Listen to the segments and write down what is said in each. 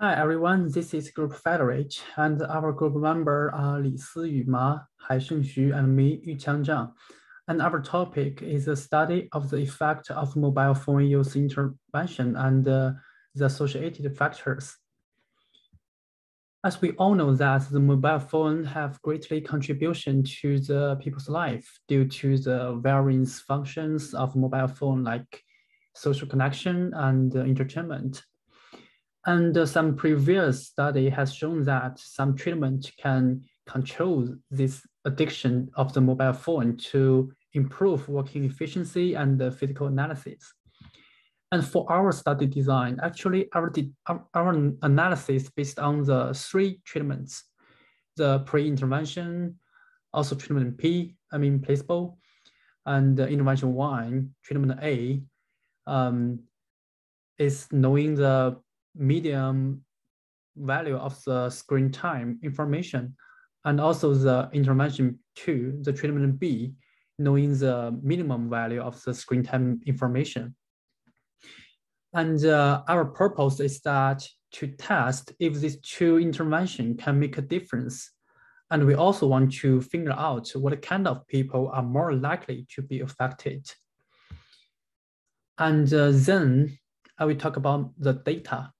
Hi everyone, this is Group Federate, and our group member are Li Siyu Ma, Hai Xu, and me, Yuqiang Zhang. And our topic is the study of the effect of mobile phone use intervention and uh, the associated factors. As we all know that the mobile phone have greatly contribution to the people's life due to the various functions of mobile phone like social connection and uh, entertainment. And some previous study has shown that some treatment can control this addiction of the mobile phone to improve working efficiency and the physical analysis. And for our study design, actually our, our analysis based on the three treatments, the pre-intervention, also treatment P, I mean placebo, and intervention one, treatment A, um, is knowing the medium value of the screen time information, and also the intervention two, the treatment B, knowing the minimum value of the screen time information. And uh, our purpose is that to test if these two intervention can make a difference. And we also want to figure out what kind of people are more likely to be affected. And uh, then I will talk about the data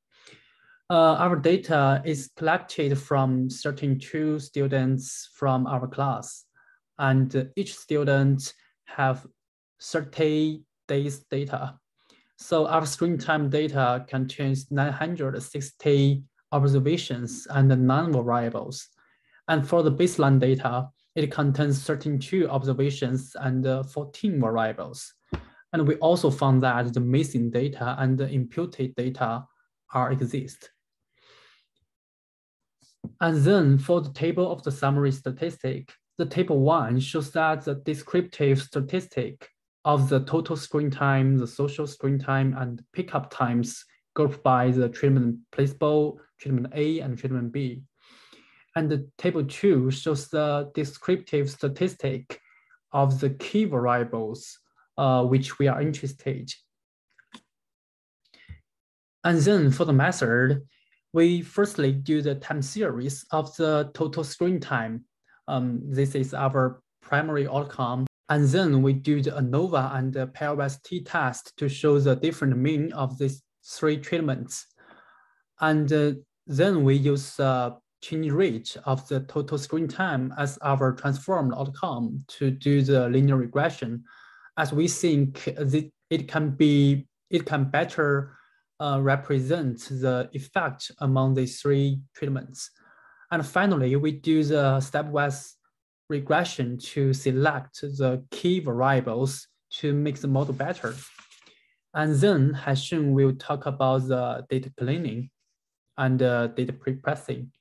uh, our data is collected from 32 students from our class. And each student have 30 days data. So our screen time data contains 960 observations and non-variables. And for the baseline data, it contains 32 observations and uh, 14 variables. And we also found that the missing data and the imputed data are exist. And then for the table of the summary statistic, the table one shows that the descriptive statistic of the total screen time, the social screen time, and pickup times grouped by the treatment placebo, treatment A, and treatment B. And the table two shows the descriptive statistic of the key variables uh, which we are interested. And then for the method, we firstly do the time series of the total screen time. Um, this is our primary outcome. And then we do the ANOVA and the pairwise t-test to show the different mean of these three treatments. And uh, then we use the change rate of the total screen time as our transformed outcome to do the linear regression, as we think it can be, it can better uh, represent the effect among the three treatments. And finally, we do the stepwise regression to select the key variables to make the model better. And then Haisheng will talk about the data cleaning and uh, data pre-processing.